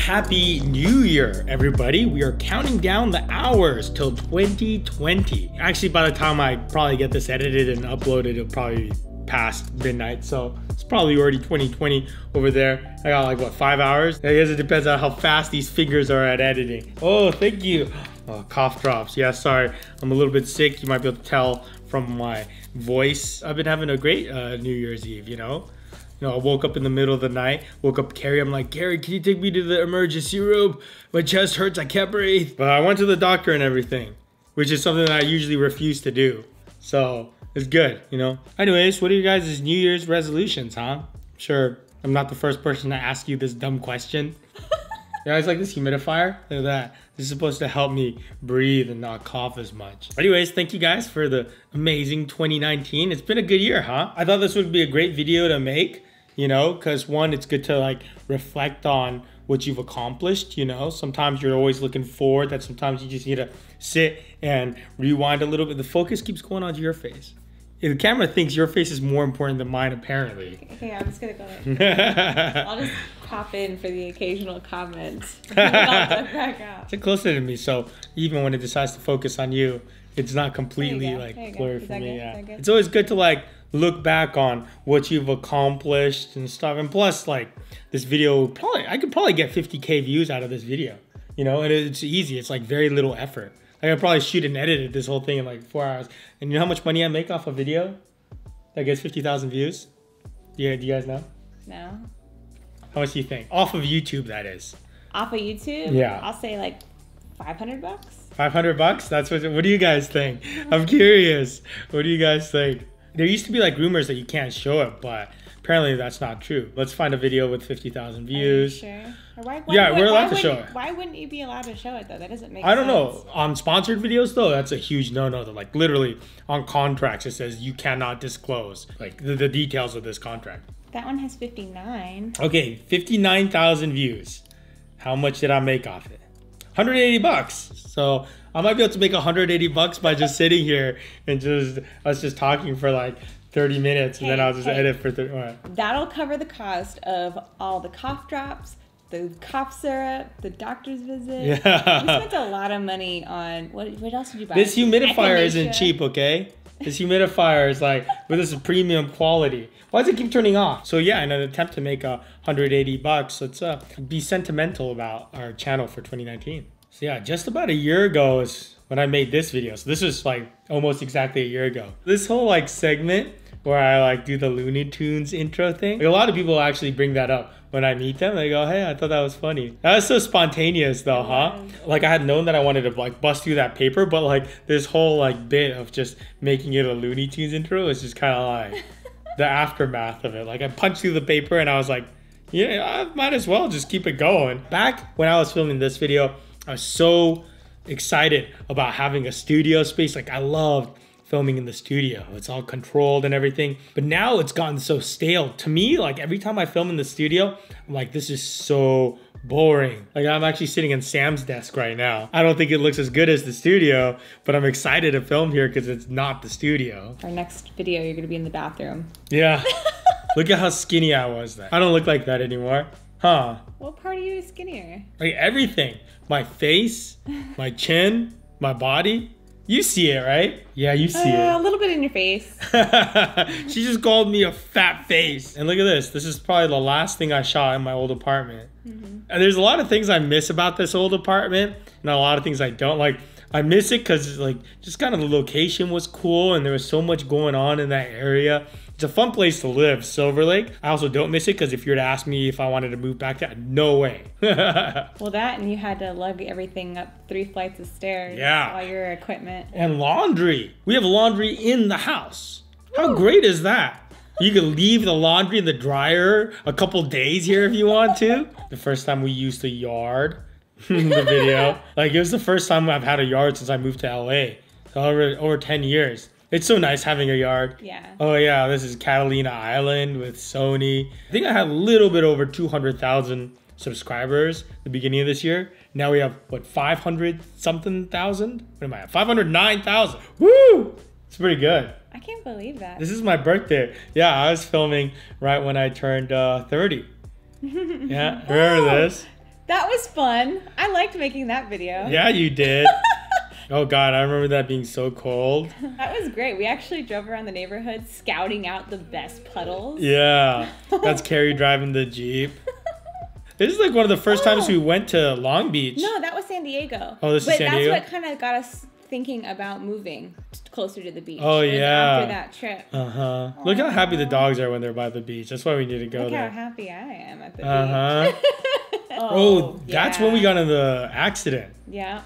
Happy New Year, everybody. We are counting down the hours till 2020. Actually, by the time I probably get this edited and uploaded, it'll probably be past midnight. So it's probably already 2020 over there. I got like, what, five hours? I guess it depends on how fast these fingers are at editing. Oh, thank you. Oh, cough drops. Yeah, sorry. I'm a little bit sick. You might be able to tell from my voice. I've been having a great uh, New Year's Eve, you know? You know, I woke up in the middle of the night, woke up Carrie. I'm like, Carrie, can you take me to the emergency room? My chest hurts. I can't breathe. But I went to the doctor and everything, which is something that I usually refuse to do. So it's good, you know? Anyways, what are you guys' New Year's resolutions, huh? Sure, I'm not the first person to ask you this dumb question. Yeah, it's like this humidifier. Look at that. This is supposed to help me breathe and not cough as much. Anyways, thank you guys for the amazing 2019. It's been a good year, huh? I thought this would be a great video to make, you know, because one, it's good to like reflect on what you've accomplished, you know. Sometimes you're always looking forward, that sometimes you just need to sit and rewind a little bit. The focus keeps going onto your face. The camera thinks your face is more important than mine, apparently. Okay, I'm just gonna go. I'll just pop in for the occasional comment. I'll duck back out. Sit closer to me, so even when it decides to focus on you, it's not completely like there you go. blurry for me. Yeah, it's always good to like look back on what you've accomplished and stuff. And plus, like this video, probably I could probably get 50k views out of this video. You know, and it's easy. It's like very little effort. Like I could probably shoot and edit this whole thing in like four hours. And you know how much money I make off a video that gets 50,000 views? Yeah, do you guys know? No. How much do you think? Off of YouTube, that is. Off of YouTube? Yeah. I'll say like 500 bucks. 500 bucks? That's what what do you guys think? I'm curious. What do you guys think? There used to be like rumors that you can't show it, but apparently that's not true. Let's find a video with 50,000 Are you views. Sure. Or why, why, Yeah, why- we're allowed to show it. Why wouldn't you be allowed to show it though? That doesn't make sense. I don't sense. know. On sponsored videos though, that's a huge no-no. That like literally on contracts it says you cannot disclose like the, the details of this contract. That one has 59. Okay, 59,000 views. How much did I make off it? 180 bucks. So I might be able to make 180 bucks by just sitting here and just us just talking for like 30 minutes, and then I'll just hey. edit for 30. What? That'll cover the cost of all the cough drops, the cough syrup, the doctor's visit. Yeah. We spent a lot of money on what? What else did you buy? This humidifier isn't cheap, okay? This humidifier is like, but this is premium quality. Why does it keep turning off? So yeah, in an attempt to make a 180 bucks, let's uh, be sentimental about our channel for 2019. So yeah, just about a year ago is when I made this video. So this is like almost exactly a year ago. This whole like segment where I like do the Looney Tunes intro thing. Like, a lot of people actually bring that up when I meet them. They go, "Hey, I thought that was funny." That was so spontaneous, though, huh? Like I had known that I wanted to like bust through that paper, but like this whole like bit of just making it a Looney Tunes intro is just kind of like the aftermath of it. Like I punched through the paper and I was like, yeah, I might as well just keep it going. Back when I was filming this video, I was so excited about having a studio space. Like I loved filming in the studio. It's all controlled and everything. But now it's gotten so stale. To me, like every time I film in the studio, I'm like, this is so boring. Like I'm actually sitting in Sam's desk right now. I don't think it looks as good as the studio, but I'm excited to film here because it's not the studio. Our next video, you're gonna be in the bathroom. Yeah. look at how skinny I was then. I don't look like that anymore. Huh. What part of you is skinnier? Like everything. My face, my chin, my body. You see it, right? Yeah, you see Uh, a little bit in your face. she just called me a fat face. And look at this. This is probably the last thing I shot in my old apartment. And there's a lot of things I miss about this old apartment, and a lot of things I don't like. I miss it because like just kind of the location was cool, and there was so much going on in that area. It's a fun place to live, Silver Lake. I also don't miss it because if you were to ask me if I wanted to move back there, no way. Well, that and you had to lug everything up three flights of stairs. Yeah. All your equipment. and laundry. We have laundry in the house. How great is that? You can leave the laundry in the dryer a couple days here if you want to. The first time we used the yard in the video, like it was the first time I've had a yard since I moved to LA. So over over 10 years. It's so nice having a yard. Yeah. Oh yeah, this is Catalina Island with Sony. I think I had a little bit over 200,000 subscribers at the beginning of this year. Now we have what 500 something thousand? What am I at? 509,000. Woo! It's pretty good. I can't believe that. This is my birthday. Yeah, I was filming right when I turned uh, 30. Yeah, remember Oh. this? That was fun. I liked making that video. Yeah, you did. oh god, I remember that being so cold. That was great. We actually drove around the neighborhood scouting out the best puddles. Yeah, that's Carrie driving the jeep. This is like one of the first times Oh. we went to Long Beach. No, that was San Diego. Oh, this is San Diego. but that's what kind of got us thinking about moving closer to the beach. Oh, yeah. After that trip. Uh huh. Look how happy the dogs are when they're by the beach. That's why we need to go Look how happy I am at the Uh huh. beach. Oh, that's when we got in the accident. Yeah,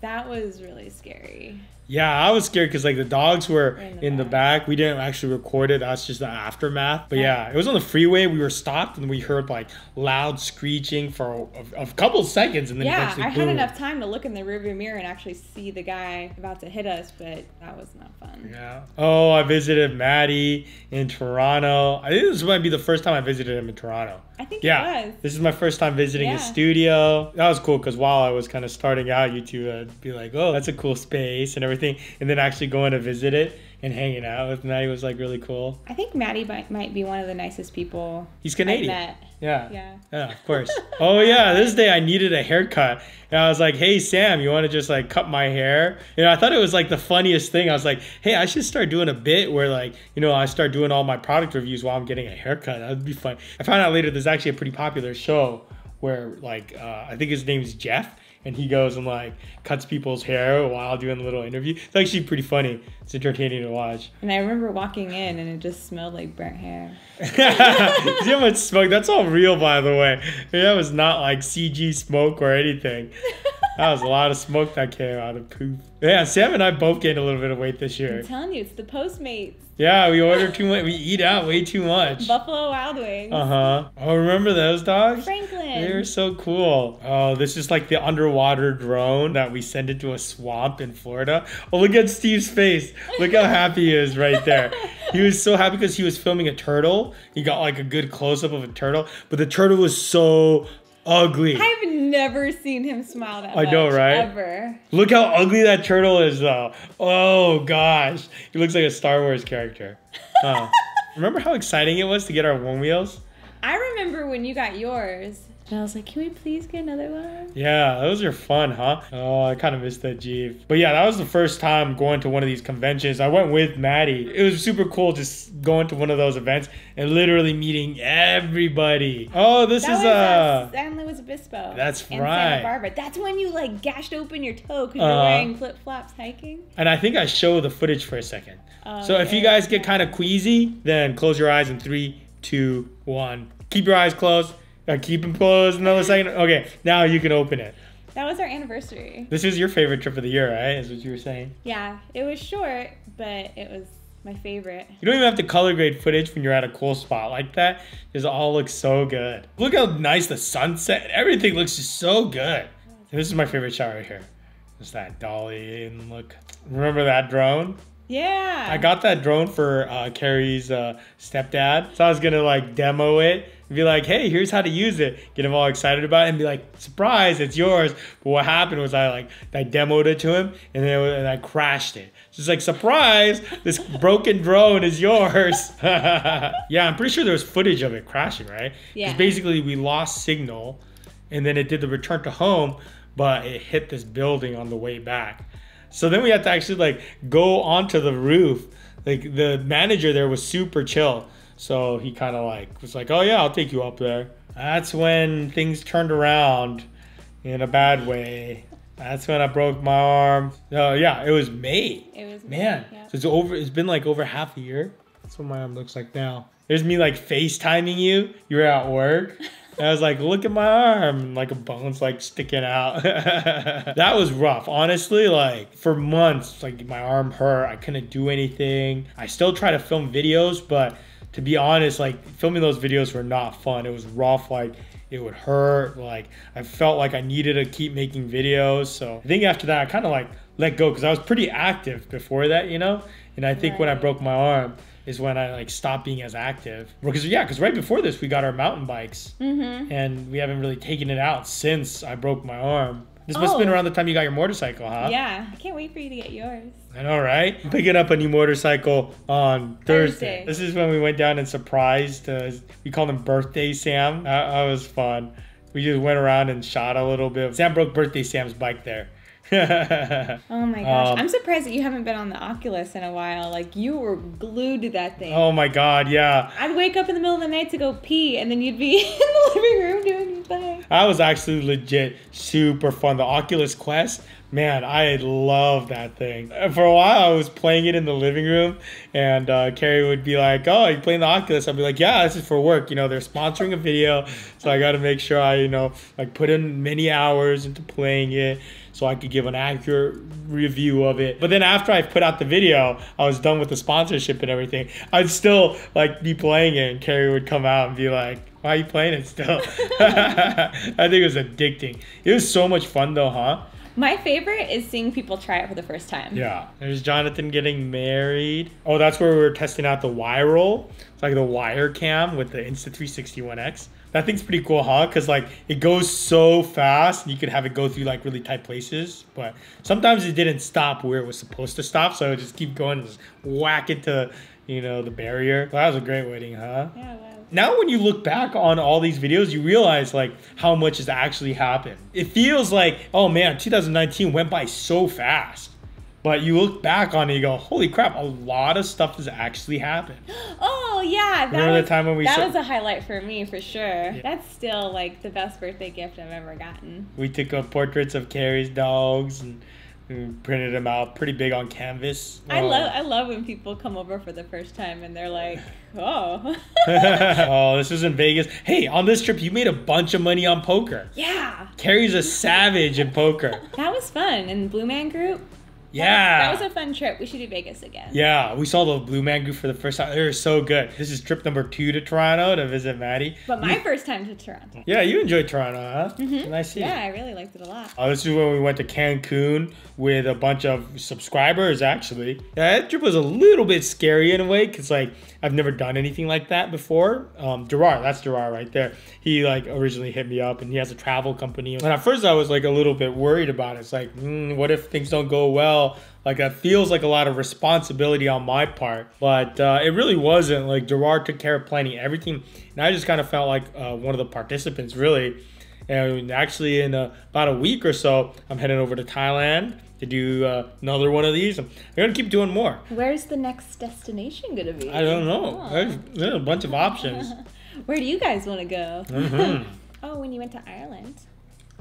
that was really scary. Yeah, I was scared because like the dogs were In in the the, back. We didn't actually record it. That's just the aftermath. But yeah, it was on the freeway. We were stopped and we heard like loud screeching for a, a couple seconds, and then Yeah, I had boom. enough time to look in the rearview mirror and actually see the guy about to hit us, but that was not fun. Yeah. Oh, I visited Matti in Toronto. I think this might be the first time I visited him in Toronto. I think Yeah, it was. this is my first time visiting his studio. That was cool because while I was kind of starting out, you two would be like, "Oh, that's a cool space" and everything, and then actually going to visit it and hanging out with Matti was like really cool. I think Matti might, might be one of the nicest people He's Canadian. met. Yeah. Yeah. Yeah, of course. oh yeah, this day I needed a haircut. And I was like, "Hey Sam, you want to just like cut my hair?" You know, I thought it was like the funniest thing. I was like, "Hey, I should start doing a bit where like, you know, I start doing all my product reviews while I'm getting a haircut. That would be fun." I found out later there's actually a pretty popular show where like uh, I think his name is Jeff and he goes and like cuts people's hair while doing a little interview. It's actually pretty funny. It's entertaining to watch. And I remember walking in and it just smelled like burnt hair. See how much smoke? That's all real, by the way. That was not like CG smoke or anything. That was a lot of smoke that came out of poof. Yeah, Sam and I both gained a little bit of weight this year. I'm telling you, it's the Postmates. Yeah, we order too much. We eat out way too much. Buffalo Wild Wings. Uh huh. Oh, remember those dogs? Franklin. They were so cool. Oh, this is like the underwater drone that we send into a swamp in Florida. Oh, look at Steve's face. Look how happy he is right there. He was so happy because he was filming a turtle. He got like a good close up of a turtle, but the turtle was so ugly. I've never seen him smile that I much. know, right? Ever. Look how ugly that turtle is, though. Oh gosh, he looks like a Star Wars character. Oh. Remember how exciting it was to get our one wheels? I remember when you got yours. And I was like, can we please get another one? Yeah, those are fun, huh? Oh, I kind of missed that Jeep. But yeah, that was the first time going to one of these conventions. I went with Matti. It was super cool just going to one of those events and literally meeting everybody. Oh, this That is uh San Luis Obispo. That's and right. Santa Barbara. That's when you like gashed open your toe because you're Uh-huh. wearing flip flops hiking. and I think I show the footage for a second. Oh, so if you guys get kind of queasy, then close your eyes in three, two, one. Keep your eyes closed. Uh, keep them closed another second. Okay, now you can open it. That was our anniversary. This is your favorite trip of the year, right? Is what you were saying. Yeah, it was short, but it was my favorite. You don't even have to color grade footage when you're at a cool spot like that. It all looks so good. Look how nice the sunset. Everything looks just so good. This is my favorite shot right here. Just that dolly and look. Remember that drone? Yeah. I got that drone for uh, Carrie's uh, stepdad. So I was gonna like demo it be like, hey, here's how to use it. Get him all excited about it and be like, surprise, it's yours. But what happened was I like I demoed it to him and then and I crashed it. So it's like, surprise, this broken drone is yours. yeah, I'm pretty sure there was footage of it crashing, right? Yeah. Because basically we lost signal and then it did the return to home, but it hit this building on the way back. So then we had to actually like go onto the roof. Like the manager there was super chill. So he kind of like was like, "Oh yeah, I'll take you up there." That's when things turned around in a bad way. That's when I broke my arm. Oh yeah, it was May. It was Man, Yeah. so it's over. It's been like over half a year. That's what my arm looks like now. There's me like FaceTiming you. You were at work. I was like, look at my arm, like a bone's like sticking out. that was rough, honestly. Like for months, like my arm hurt. I couldn't do anything. I still try to film videos, but to be honest, like filming those videos were not fun. It was rough. Like it would hurt. Like I felt like I needed to keep making videos. So I think after that, I kind of like let go because I was pretty active before that, you know. And I think when I broke my arm is when I like stopped being as active. Because yeah, because right before this, we got our mountain bikes, Mm-hmm. and we haven't really taken it out since I broke my arm. This must have been Oh. around the time you got your motorcycle, huh? Yeah. I can't wait for you to get yours. I know, right? I'm picking up a new motorcycle on Thursday. Thursday. This is when we went down and surprised. Uh, we called him Birthday Sam. That, that was fun. we just went around and shot a little bit. Sam broke birthday Sam's bike there. Oh my gosh. Um, I'm surprised that you haven't been on the Oculus in a while. Like you were glued to that thing. oh my god, yeah. I'd wake up in the middle of the night to go pee, and then you'd be in the living room doing thing. That was actually legit super fun. The Oculus Quest, man, I love that thing. For a while, I was playing it in the living room, and uh, Carrie would be like, "Oh, you playing the Oculus?" I'd be like, "Yeah, this is for work. You know, they're sponsoring a video, so I got to make sure I, you know, like put in many hours into playing it." So I could give an accurate review of it. But then after I put out the video, I was done with the sponsorship and everything. I'd still like be playing it, and Carrie would come out and be like, "Why are you playing it still?" I think it was addicting. It was so much fun though, huh? My favorite is seeing people try it for the first time. Yeah. There's Jonathan getting married. Oh, that's where we were testing out the Wiral. It's like the wire cam with the Insta360 One X. That thing's pretty cool, huh? Because like it goes so fast, and you could have it go through like really tight places. But sometimes it didn't stop where it was supposed to stop, so it would just keep going, and just whack into you know the barrier. That was a great wedding, huh? Yeah, wow. now when you look back on all these videos you realize like how much has actually happened it feels like oh man 2019 went by so fast but you look back on it you go holy crap a lot of stuff has actually happened yeah, that Remember the was, time when we that was a highlight for me for sure. That's still like the best birthday gift I've ever gotten. we took up portraits of carrie's dogs and we printed them out pretty big on canvas I Oh. love I love when people come over for the first time and they're like, oh, oh this was in vegas hey on this trip you made a bunch of money on poker yeah, carrie's a savage in poker that was fun. And Blue Man Group, yeah that was a fun trip. We should do Vegas again. Yeah, we saw the Blue Man Group for the first time. They were so good. This is trip number two to Toronto to visit Matti. But my You- first time to Toronto. yeah, you enjoyed Toronto, huh? Mhm. Nice see. Yeah, I really liked it a lot. Oh, this is when we went to Cancun with a bunch of subscribers, actually. Yeah, that trip was a little bit scary in a way, because, like, I've never done anything like that before. Um, Gerard, that's Gerard right there. He, like, originally hit me up, and he has a travel company. And at first, I was, like, a little bit worried about it. It's like, mm, what if things don't go well? Like, that feels like a lot of responsibility on my part. But uh, it really wasn't. Like, Gerard took care of planning everything. And I just kind of felt like uh, one of the participants, really. And actually, in uh, about a week or so, I'm heading over to Thailand to do uh, another one of these. I'm gonna keep doing more. Where's the next destination gonna be? I don't know. Oh. There's, there's a bunch of options. Where do you guys want to go? Mhm. Oh, when you went to Ireland.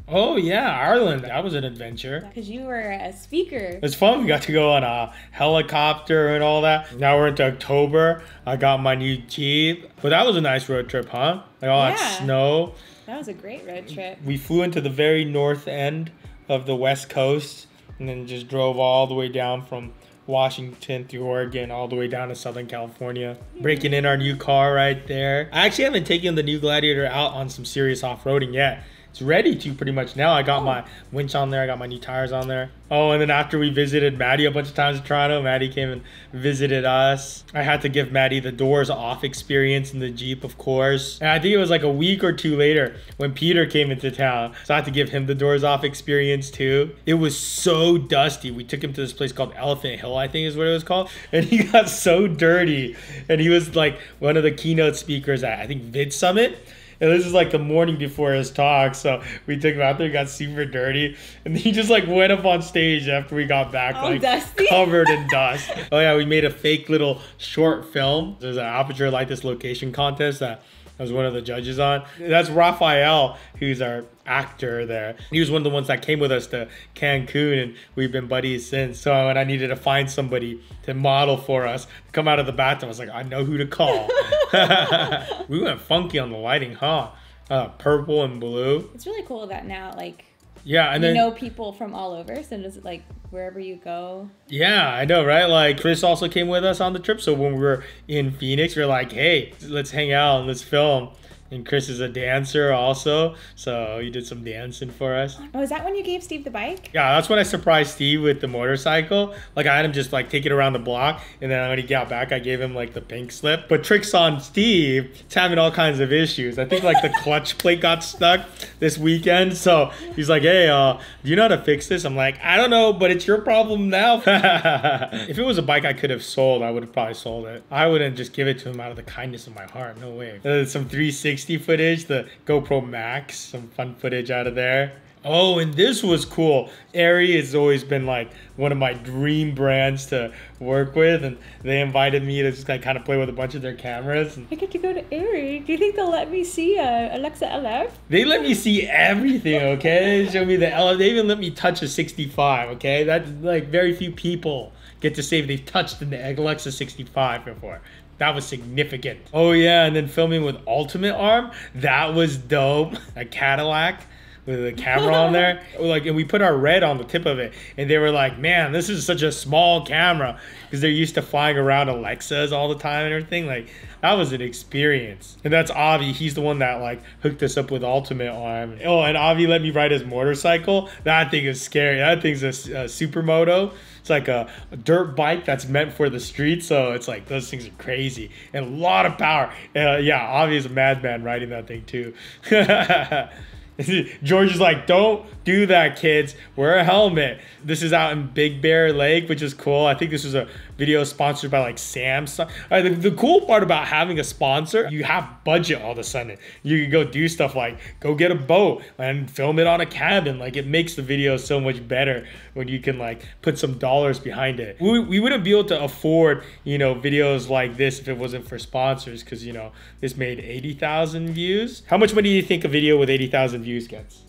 Oh yeah, Ireland. That was an adventure. Because you were a speaker. It's fun. We got to go on a helicopter and all that. Now we're into October. I got my new Jeep. But that was a nice road trip, huh? Like all Yeah. that snow. That was a great road trip. We flew into the very north end of the west coast and then just drove all the way down from Washington through Oregon all the way down to Southern California. Breaking in our new car right there. I actually haven't taken the new Gladiator out on some serious off-roading yet. It's ready to pretty much now. I got oh. my winch on there. I got my new tires on there. Oh, and then after we visited Matti a bunch of times in Toronto, Matti came and visited us. I had to give Matti the doors off experience in the Jeep, of course. And I think it was like a week or two later when Peter came into town. So I had to give him the doors off experience too. It was so dusty. We took him to this place called Elephant Hill, I think is what it was called. And he got so dirty. And he was like one of the keynote speakers at, I think, Vid Summit. And this is like the morning before his talk, so we took him out there, got super dirty, and he just like went up on stage after we got back, All like dusty? covered in dust. Oh yeah, we made a fake little short film. There's an Aputure Like This location contest that I was one of the judges on. That's Raphael, who's our actor there. He was one of the ones that came with us to Cancun, and we've been buddies since. So when I needed to find somebody to model for us, come out of the bathroom, I was like, I know who to call. we went funky on the lighting, huh? Uh, purple and blue. It's really cool that now, like, Yeah, and then you then know people from all over. So just like wherever you go. Yeah, I know, right? Like Chris also came with us on the trip. So when we were in Phoenix, we are like, hey, let's hang out and let's film. And Chris is a dancer also, so he did some dancing for us. Oh, is that when you gave Steve the bike? Yeah, that's when I surprised Steve with the motorcycle. Like I had him just like take it around the block, and then when he got back, I gave him like the pink slip. But tricks on Steve, it's having all kinds of issues. I think like the clutch plate got stuck this weekend, so he's like, "Hey, uh, do you know how to fix this?" I'm like, "I don't know, but it's your problem now." if it was a bike I could have sold, I would have probably sold it. I wouldn't just give it to him out of the kindness of my heart. No way. Uh, some 360 360 footage, the GoPro Max, some fun footage out of there. Oh, and this was cool. Arri has always been like one of my dream brands to work with, and they invited me to just like kind of play with a bunch of their cameras. I get to go to Arri. Do you think they'll let me see uh, Alexa LF? They let me see everything, okay? They show me the LF. They even let me touch a 65, okay? That's like very few people get to say they've touched an Alexa 65 before. That was significant. Oh yeah, and then filming with Ultimate Arm, that was dope. A Cadillac with a camera on there. Like, and we put our red on the tip of it, and they were like, "Man, this is such a small camera," because they're used to flying around Alexas all the time and everything. Like, that was an experience. And that's Avi. He's the one that like hooked us up with Ultimate Arm. Oh, and Avi let me ride his motorcycle. That thing is scary. That thing's a, a supermoto. It's like a, a, dirt bike that's meant for the street. So it's like those things are crazy and a lot of power. Uh, yeah, is a madman riding that thing too. George is like, don't do that, kids. Wear a helmet. This is out in Big Bear Lake, which is cool. I think this was a video sponsored by like Samsung. Right, the, the, cool part about having a sponsor, you have budget all of a sudden. You can go do stuff like go get a boat and film it on a cabin. Like it makes the video so much better when you can like put some dollars behind it. We, we wouldn't be able to afford, you know, videos like this if it wasn't for sponsors because, you know, this made 80,000 views. How much money do you think a video with 80,000 views gets?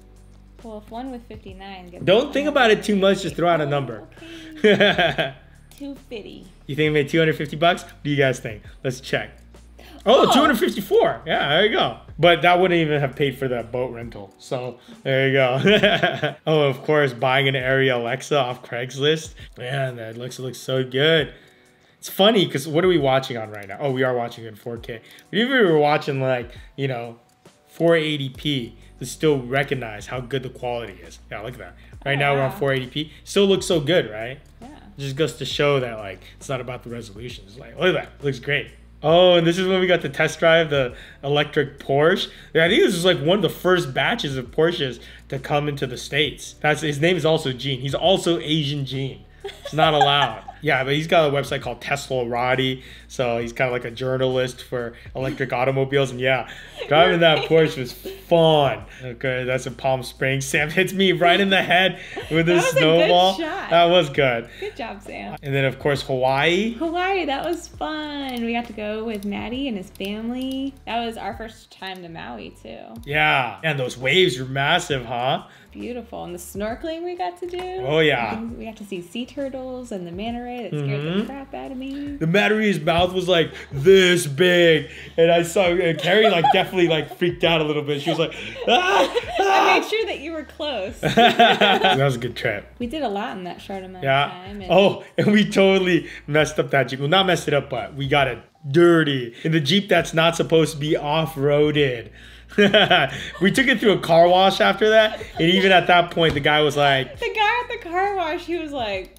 Well, if one with 59 gets Don't think about it too much, just throw out a number. Okay. 250. You think it made 250 bucks? What do you guys think? Let's check. Oh, oh, 254. Yeah, there you go. But that wouldn't even have paid for that boat rental. So there you go. oh, of course, buying an Arri Alexa off Craigslist. Man, that Alexa looks so good. It's funny because what are we watching on right now? Oh, we are watching in 4K. But if we were watching like, you know, 480p, to still recognize how good the quality is. Yeah, look at that. Right oh, now we're on 480p. Still looks so good, right? Just goes to show that like it's not about the resolution. It's like look at that, looks great. Oh, and this is when we got to test drive the electric Porsche. I think this is like one of the first batches of Porsches to come into the states. That's his name is also Gene. He's also Asian Gene. It's not allowed. Yeah, but he's got a website called Teslarati. So he's kind of like a journalist for electric automobiles. And yeah, driving that Porsche was fun. Okay, that's in Palm Springs. Sam hits me right in the head with his snowball. That was good. Good job, Sam. And then of course Hawaii. Hawaii, that was fun. We got to go with Matti and his family. That was our first time to Maui too. Yeah, and those waves were massive, huh? Beautiful, and the snorkeling we got to do. Oh yeah. We got to see sea turtles and the manta ray that scared mm-hmm. the crap out of me. The manta ray's mouth was like this big, and I saw uh, Carrie like definitely like freaked out a little bit. She was like, ah, ah. I made sure that you were close. that was a good trip. We did a lot in that short amount yeah. of time. And oh, and we totally messed up that Jeep. Well, not messed it up, but we got it dirty in the Jeep that's not supposed to be off roaded. we took it through a car wash after that, and even at that point, the guy was like, "The guy at the car wash, he was like."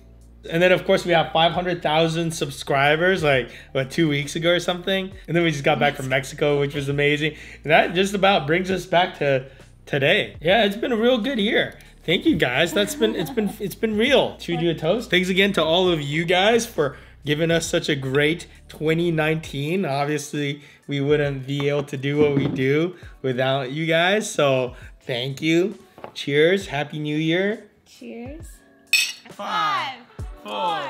And then of course we have 500,000 subscribers like what two weeks ago or something, and then we just got back from Mexico, which was amazing. And that just about brings us back to today. Yeah, it's been a real good year. Thank you guys. That's been it's been it's been real. Should we do a toast? Thanks again to all of you guys for giving us such a great 2019. Obviously, we wouldn't be able to do what we do without you guys. So thank you. Cheers. Happy New Year. Cheers. Five, four,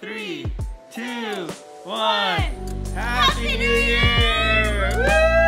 three, two, one. Happy New Year!